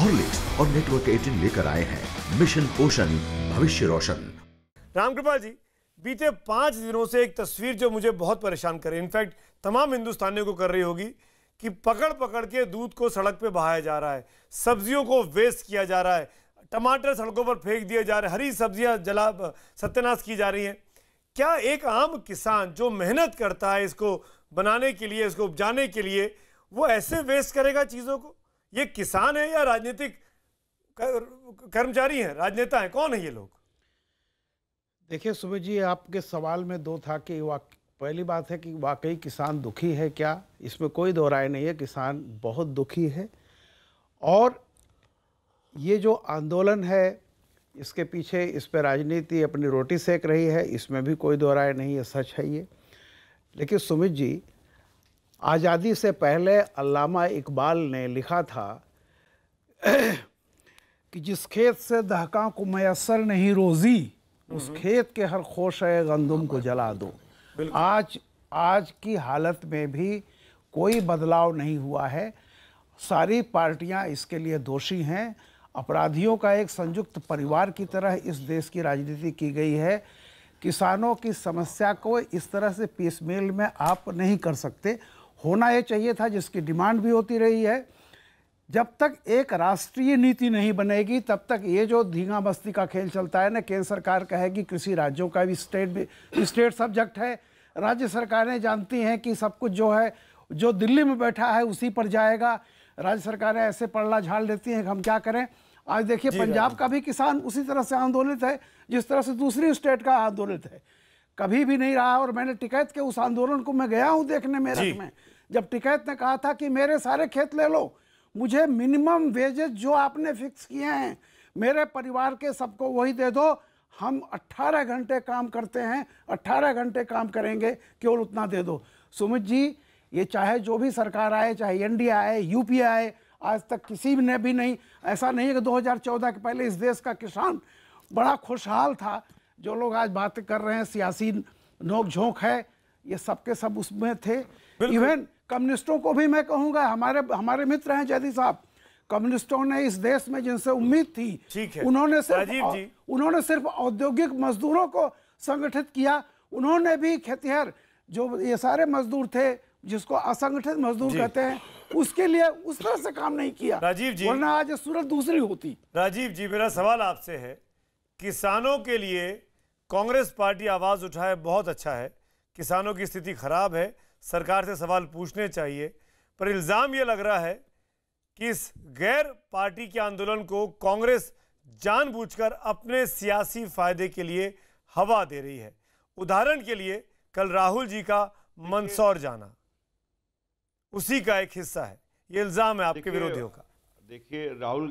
Horlicks और network 18 लेकर आए हैं। मिशन पोषण भविष्य रोशन। रामकृपाल जी, बीते पाँच दिनों से एक तस्वीर जो मुझे बहुत परेशान करे इनफैक्ट तमाम हिंदुस्तानियों को कर रही होगी कि पकड़ पकड़ के दूध को सड़क पे बहाया जा रहा है, सब्जियों को वेस्ट किया जा रहा है, टमाटर सड़कों पर फेंक दिए जा रहे हैं, हरी सब्ज़ियाँ जला, सत्यानाश की जा रही हैं। क्या एक आम किसान जो मेहनत करता है इसको बनाने के लिए, इसको उपजाने के लिए, वो ऐसे वेस्ट करेगा चीज़ों को? ये किसान है या राजनीतिक कर्मचारी हैं? राजनेता हैं? कौन है ये लोग? देखिए, सुमित जी, आपके सवाल में दो था कि पहली बात है कि वाकई किसान दुखी है क्या? इसमें कोई दो नहीं है। किसान बहुत दुखी है। और ये जो आंदोलन है, इसके पीछे इस पर राजनीति अपनी रोटी सेक रही है, इसमें भी कोई दो नहीं है, सच है ये। लेकिन सुमित जी आज़ादी से पहले अल्लामा इकबाल ने लिखा था कि जिस खेत से दहका को मैसर नहीं रोज़ी उस हम्म। खेत के हर खोश गंदुम को जला दो। आज आज की हालत में भी कोई बदलाव नहीं हुआ है। सारी पार्टियाँ इसके लिए दोषी हैं। अपराधियों का एक संयुक्त परिवार की तरह इस देश की राजनीति की गई है। किसानों की समस्या को इस तरह से पीसमेल में आप नहीं कर सकते। होना ये चाहिए था जिसकी डिमांड भी होती रही है। जब तक एक राष्ट्रीय नीति नहीं बनेगी तब तक ये जो धींगा बस्ती का खेल चलता है ना केंद्र सरकार कहेगी कृषि राज्यों का भी स्टेट भी स्टेट सब्जेक्ट है। राज्य सरकारें जानती हैं कि सब कुछ जो है जो दिल्ली में बैठा है उसी पर जाएगा। राज्य सरकारें ऐसे पड़ला झाड़ लेती हैं कि हम क्या करें? आज देखिए पंजाब का भी किसान उसी तरह से आंदोलित है जिस तरह से दूसरी स्टेट का आंदोलित है। कभी भी नहीं रहा और मैंने टिकैत के उस आंदोलन को मैं गया हूँ देखने मेरठ में। जब टिकैत ने कहा था कि मेरे सारे खेत ले लो मुझे मिनिमम वेजेस जो आपने फिक्स किए हैं मेरे परिवार के सबको वही दे दो। हम 18 घंटे काम करते हैं 18 घंटे काम करेंगे केवल उतना दे दो। सुमित जी ये चाहे जो भी सरकार आए चाहे एनडीए आए यूपीए आए आज तक किसी ने भी नहीं ऐसा नहीं है कि 2014 के पहले इस देश का किसान बड़ा खुशहाल था जो लोग आज बातें कर रहे हैं सियासी नोक झोंक है ये सबके सब उसमें थे। इवन कम्युनिस्टों को भी मैं कहूँगा हमारे हमारे मित्र हैं जैदी साहब कम्युनिस्टों ने इस देश में जिनसे उम्मीद थी उन्होंने सिर्फ़ उन्होंने सिर्फ़ औद्योगिक मजदूरों को संगठित किया उन्होंने भी खेतिहर जो ये सारे मजदूर थे जिसको असंगठित मजदूर कहते हैं उसके लिए उस तरह से काम नहीं किया। राजीव जी। वरना आज सूरत दूसरी होती। राजीव जी मेरा सवाल आपसे है किसानों के लिए कांग्रेस पार्टी आवाज़ उठाए बहुत अच्छा है। किसानों की स्थिति खराब है सरकार से सवाल पूछने चाहिए पर इल्ज़ाम यह लग रहा है कि इस गैर पार्टी के आंदोलन को कांग्रेस जानबूझकर अपने सियासी फ़ायदे के लिए हवा दे रही है। उदाहरण के लिए कल राहुल जी का मंदसौर जाना उसी का एक हिस्सा है। ये इल्ज़ाम है आपके विरोधियों का। देखिए राहुल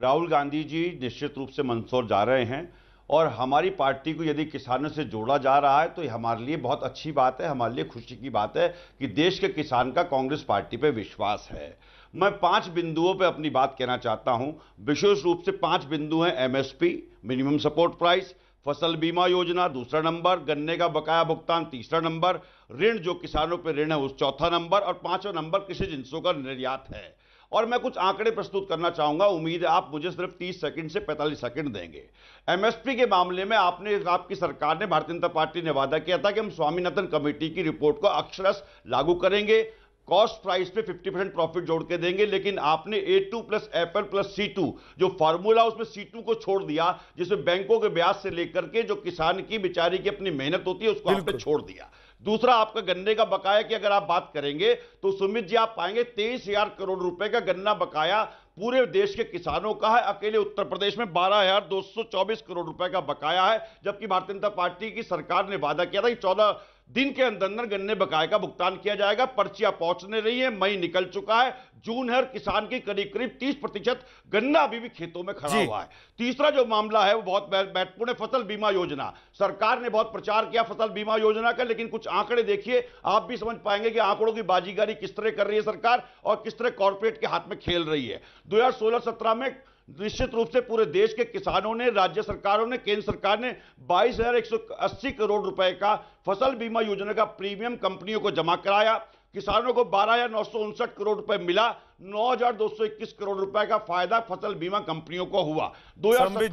राहुल गांधी जी निश्चित रूप से मंदसौर जा रहे हैं। और हमारी पार्टी को यदि किसानों से जोड़ा जा रहा है तो हमारे लिए बहुत अच्छी बात है, हमारे लिए खुशी की बात है कि देश के किसान का कांग्रेस पार्टी पर विश्वास है। मैं पाँच बिंदुओं पर अपनी बात कहना चाहता हूँ। विशेष रूप से पाँच बिंदु हैं एमएसपी मिनिमम सपोर्ट प्राइस फ़सल बीमा योजना, दूसरा नंबर, गन्ने का बकाया भुगतान, तीसरा नंबर, ऋण, जो किसानों पर ऋण है, उस चौथा नंबर, और पांचवा नंबर कृषि जिनसों का निर्यात है। और मैं कुछ आंकड़े प्रस्तुत करना चाहूँगा। उम्मीद है आप मुझे सिर्फ़ 30 सेकंड से 45 सेकंड देंगे। एमएसपी के मामले में आपने आपकी सरकार ने भारतीय जनता पार्टी ने वादा किया था कि हम स्वामीनाथन कमेटी की रिपोर्ट को अक्षरश लागू करेंगे। कॉस्ट प्राइस पे 50 परसेंट प्रॉफिट जोड़ के देंगे लेकिन आपने A two plus apple plus C two जो फार्मूला उसमें सी टू को छोड़ दिया जिसमें बैंकों के ब्याज से लेकर के जो किसान की बिचारी की अपनी मेहनत होती है उसको आपने छोड़ दिया। दूसरा, आपका गन्ने का बकाया की अगर आप बात करेंगे तो सुमित जी, आप पाएँगे तेईस हज़ार करोड़ रुपए का गन्ना बकाया पूरे देश के किसानों का है। अकेले उत्तर प्रदेश में बारह हज़ार दो सौ चौबीस करोड़ रुपए का बकाया है, जबकि भारतीय जनता पार्टी की सरकार ने वादा किया था कि चौदह दिन के अंदर अंदर गन्ने बकाए का भुगतान किया जाएगा। पर्चियाँ पहुँचने रही है मई निकल चुका है। जून हर किसान की करीब करीब 30 प्रतिशत गन्ना अभी भी खेतों में खड़ा हुआ है। तीसरा जो मामला है वो बहुत महत्वपूर्ण है फ़सल बीमा योजना। सरकार ने बहुत प्रचार किया फ़सल बीमा योजना का लेकिन कुछ आंकड़े देखिए आप भी समझ पाएँगे कि आंकड़ों की बाजीगारी किस तरह कर रही है सरकार और किस तरह कॉरपोरेट के हाथ में खेल रही है। दो हज़ार में निश्चित रूप से पूरे देश के किसानों ने राज्य सरकारों ने केंद्र सरकार ने बाईस हज़ार एक सौ अस्सी करोड़ रुपए का फ़सल बीमा योजना का प्रीमियम कंपनियों को जमा कराया। किसानों को बारह हज़ार नौ सौ उनसठ करोड़ रुपए मिला। नौ हज़ार दो सौ इक्कीस करोड़ रुपए का फ़ायदा फ़सल बीमा कंपनियों को हुआ। दो हज़ार में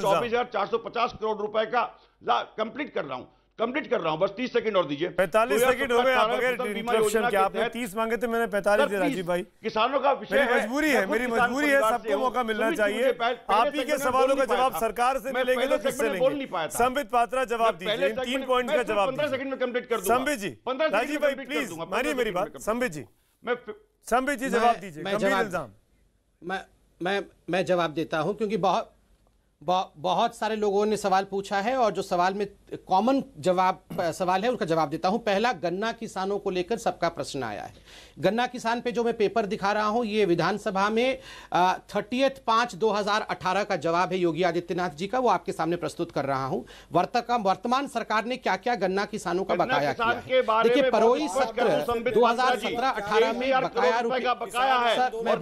चौबीस हज़ार चार सौ पचास करोड़ रुपए का कंप्लीट कर रहा हूँ। कंप्लीट कर रहा हूँ बस तीस सेकंड और दीजिए। पैंतालीस सेकंड हो गए आप 2017 बगैर फ़सल बीमा इंटरप्शन के के आपने तीस मांगे थे मैंने पैंतालीस दिए सर, राजीव भाई। किसानों का विषय मेरी मजबूरी है मेरी मजबूरी है सबको मौका मिलना चाहिए। आप ही के सवालों का जवाब सरकार से मिलेंगे तो किससे बोल नहीं लेंगे पाया संबित पात्रा जवाब दीजिए तीन पॉइंट का जवाब 15 सेकंड में कंप्लीट कर दूँगा। संबित जी 15 राजीव भाई प्लीज़ मानिए मेरी बात। संबित जी मैं संबित जी जवाब दीजिए मैं मैं मैं मैं जवाब देता हूँ क्योंकि बहुत बहु- बहुत सारे लोगों ने सवाल पूछा है और जो सवाल में कॉमन जवाब सवाल है उसका जवाब देता हूँ। पहला गन्ना किसानों को लेकर सबका प्रश्न आया है। गन्ना किसान पे जो मैं पेपर दिखा रहा हूँ ये विधानसभा में थर्टियथ पाँच 2018 का जवाब है योगी आदित्यनाथ जी का वो आपके सामने प्रस्तुत कर रहा हूँ। वर्तका वर्तमान सरकार ने क्या क्या गन्ना किसानों का बकाया किया देखिए परोई सत्र दो हज़ार 2017-18 में बकाया रुपये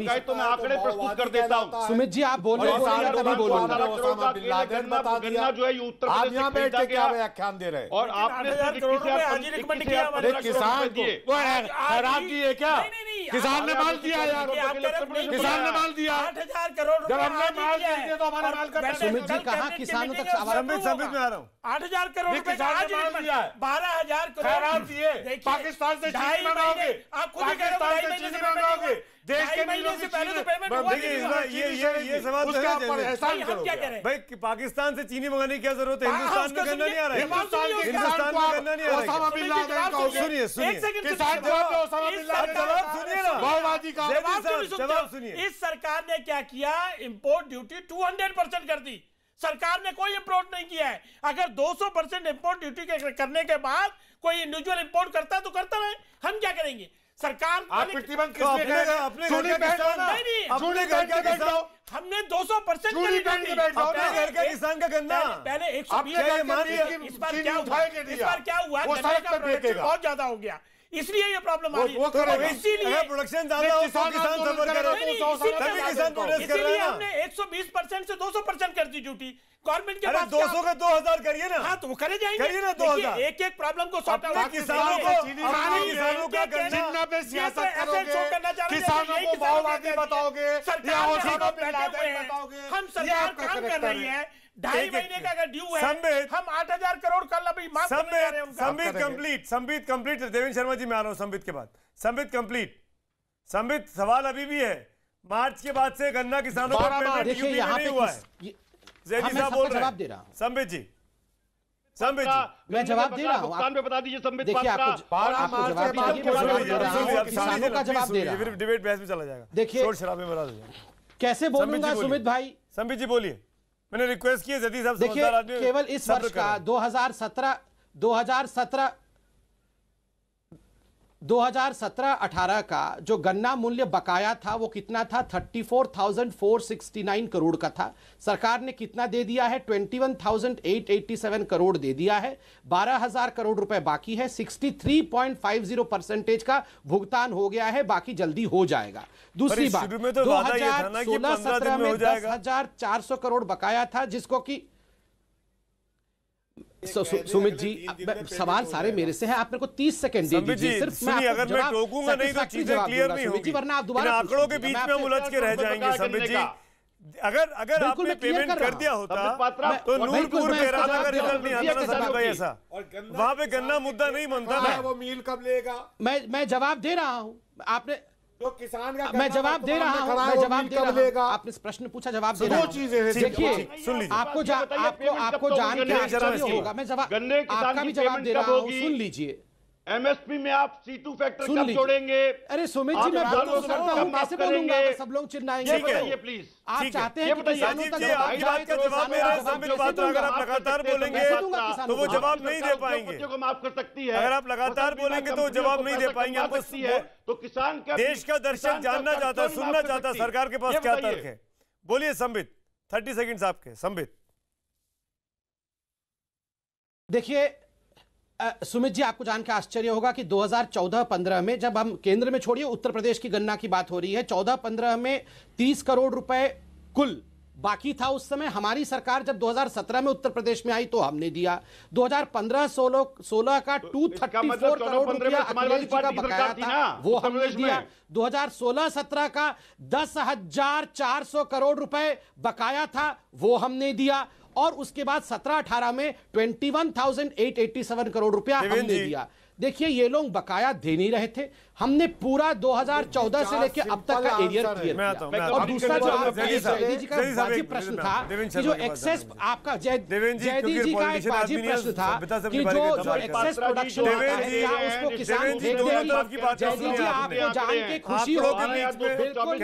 है तो सुमित जी आप बोल रहे हैं बोलूँगा। अठारह करोड़ का अकेले गन्ना गन्ना जो है ये उत्तर आप यहाँ बैठ के क्या व्याख्यान दे रहे और आपने 8,000 करोड़ रुपए आज recommend किया हमारे अरे किसान को है- हैरान क्या? किसान ने माल दिया यार किसान ने माल दिया। आठ हज़ार करोड़ जब हमने माल किया दे। दिया तो हमारा माल का सुमित जी कहाँ किसानों तक में आ रहा हूँ। आठ हज़ार करोड़। बारह हज़ार करोड़ दिए। पाकिस्तान से ढाई चीनी आप खुद ही कह रहे हो, पाकिस्तान से भाई पाकिस्तान से चीनी मंगाने की क्या ज़रूरत है? हाँ, हिंदुस्तान में गन्ना नहीं आ रहा है। हिंदुस्तान में गन्ना नहीं आ रहा है। सुनिए, सुनिए। इस सरकार- जवाब सुनिए ना। क्यों क्या? किया इम्पोर्ट ड्यूटी 200 परसेंट कर दी। सरकार ने कोई इंपोर्ट नहीं किया है। अगर 200 परसेंट इम्पोर्ट ड्यूटी करने के बाद कोई इंडिविजुअल इम्पोर्ट करता है तो करता रहे। हम क्या करेंगे? सरकार आप प्रतिबंध किसने अपने घर अपने घर चूड़ी का किसान नहीं, नहीं, अपने घर के बैठ किसान जाओ। हमने 200 परसेंट चूड़ी पहन के बैठ जाओ। अपने घर के किसान का गन्ना। पहले एक सौ इस बार क्या हुआ? इस बार क्या हुआ? गन्ने का प्रोडक्शन बहुत ज़्यादा हो गया। इसलिए ये प्रॉब्लम आ रही। है। इसीलिए प्रोडक्शन ज़्यादा हो तो किसान सफ़र करे तो सौ साल तभी किसान। प्रोटेस्ट कर रहे इसीलिए हैं हमने 120 परसेंट से 200 परसेंट कर दी ड्यूटी। गवर्नमेंट के पास 200 का 2000 करिए ना। हाँ तो वो करे जाएँगे। करिए ना देखिए, 2000 एक एक प्रॉब्लम को सॉर्ट अपने आउट किसानों को अपने किसानों का गन्ना जिन्ना पे सियासत करोगे किसानों को माओवादी बताओगे या ओसामा बताओगे। हम सरकार काम कर रही है है। ढाई महीने का अगर ड्यू है संबित- हम आठ हज़ार करोड़ कल अभी माफ़ करने जा रहे हैं संबित उनका। संबित कंप्लीट संबित कंप्लीट देवेंद्र शर्मा जी मैं आ रहा हूँ संबित के बाद। संबित कंप्लीट संबित सवाल अभी भी है। मार्च के बाद से गन्ना किसानों का पेमेंट यूपी में नहीं हुआ है। ये- जैदी हाँ, साहब बोल रहे जवाब हैं। दे रहा हूँ। संबित जी। संबित जी। मैं जवाब दे रहा हूँ। आप- बता दीजिए संबित देखिए पात्रा। आपको बारह मार्च के बाद चाहिए क्या मैं जवाब दे रहा हूँ आप किसानों का जवाब दे रहा हूँ। डिबेट बहस में चला जाएगा। देखिए- हो कैसे बोलूँगा सुमित भाई? संबित जी बोलिए। मैंने रिक्वेस्ट की है जदी साहब देखिए केवल इस वर्ष। का 2017 2017 2017-18 का जो गन्ना मूल्य बकाया था वो कितना था? 34,469 करोड़ का था। सरकार ने कितना दे दिया है? 21,887 करोड़ दे दिया है। 12,000 करोड़ रुपए बाकी है। 63.50 परसेंटेज का भुगतान हो गया है। बाकी जल्दी हो जाएगा। दूसरी बात दो हज़ार सोलह वादा ये था ना कि 15 दिन 2016-17 में हो में जाएगा। 10,400 करोड़ बकाया था जिसको कि सु, सु, सुमित जी सवाल सारे मेरे से है आप मेरे को 30 सेकंड दे दीजिए सिर्फ़ आपको अगर मैं टोकूँगा नहीं तो चीज़ें क्लियर नहीं सुमित होगी। जी वरना आप दोबारा आंकड़ों के बीच में उलझ के रह जाएँगे करने जी। अगर अगर आपने पेमेंट कर कर दिया होता तो नूरपुर मैं राजा का रिज़ल्ट नहीं आता ना संबित भाई ऐसा वहाँ पे गन्ना मुद्दा नहीं बनता। ना वो मील कब लेगा? मैं मैं जवाब दे रहा हूँ। आपने तो किसान का मैं जवाब दे रहा हूँ मैं जवाब दे कब रहा हूँ। आपने प्रश्न पूछा जवाब दे रहा हूँ। देखिए ठीक, सुन लीजिए। आपको आपको आपको जान के आश्चर्य होगा। मैं जवाब आपका भी जवाब दे रहा हूँ सुन लीजिए। एमएसपी में आप सीटू फैक्टर सुन कब। जोड़ेंगे? अरे सुमित जी मैं बोल किसानों तो को सकता हूँ माफ़ कैसे करेंगे? बोलूँगा अगर सब लोग चिल्लाएँगे। ये बताइए प्लीज़। आप चाहते हैं कि किसानों तक आपकी बात का जवाब मेरा है कैसे पात्रा अगर आप लगातार बोलेंगे तो वो जवाब नहीं दे पाएँगे। को माफ़ कर सकती है। अगर आप लगातार बोलेंगे तो जवाब नहीं दे पाएँगे। आपको है। तो किसान का देश का दर्शक का जानना चाहता है सुनना चाहता है सरकार के पास क्या तर्क है? बोलिए संबित थर्टी सेकेंड्स आपके संबित। देखिए सुमित जी आपको जान के आश्चर्य होगा कि 2014-15 में जब हम केंद्र में छोड़िए उत्तर प्रदेश की गन्ना की बात हो रही है 14-15 में 30 करोड़ रुपए कुल बाकी था उस समय। हमारी सरकार जब 2017 में उत्तर प्रदेश में आई तो हमने दिया। 2015 16 16 का इसका 234 मतलब करोड़ रुपया अखिलेश जी का बकाया था वो हमने। दिया 2016-17 का दस हज़ार चार सौ करोड़ रुपए बकाया था वो हमने दिया। और उसके बाद 17-18 में 21,887 करोड़ रुपया हमने दिया। देखिए ये लोग बकाया दे नहीं रहे थे। हमने पूरा 2014 से लेके अब तक का एरियर क्लियर किया। और दूसरा जो जयदी आपका साहब, जयदी जी का वाजिब प्रश्न था कि जो एक्सेस आपका जय देवेंद्र जी, जयदी जी का एक वाजिब है, प्रश्न था कि जो जो एक्सेस प्रोडक्शन उसको किसान जयदी जी आपको जान के खुशी होगी। बिल्कुल